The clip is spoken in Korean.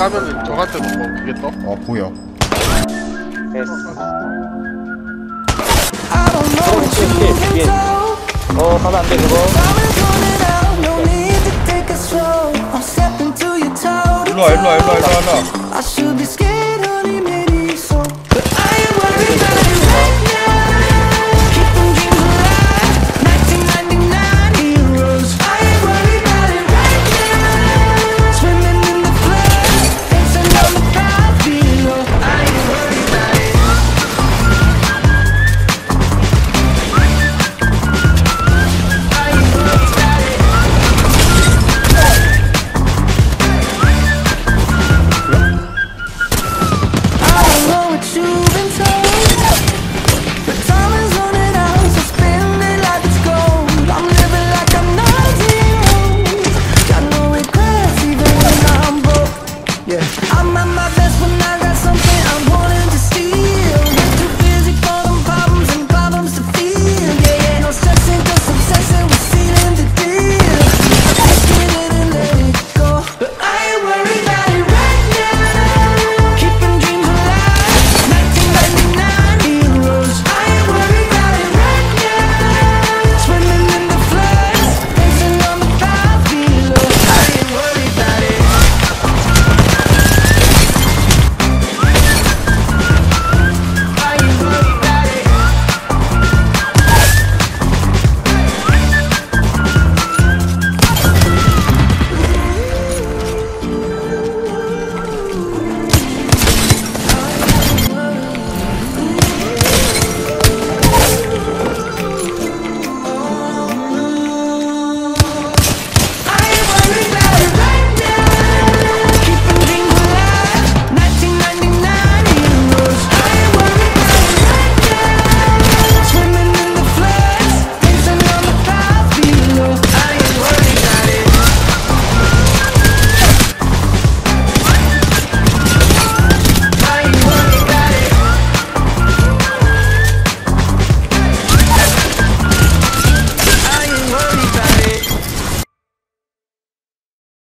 하면은 저한테도 뭐 그게 떠? 어 보여. 어 가면 안돼 그거 일로와 일로와 일로와 일로와. 일로와 Yeah.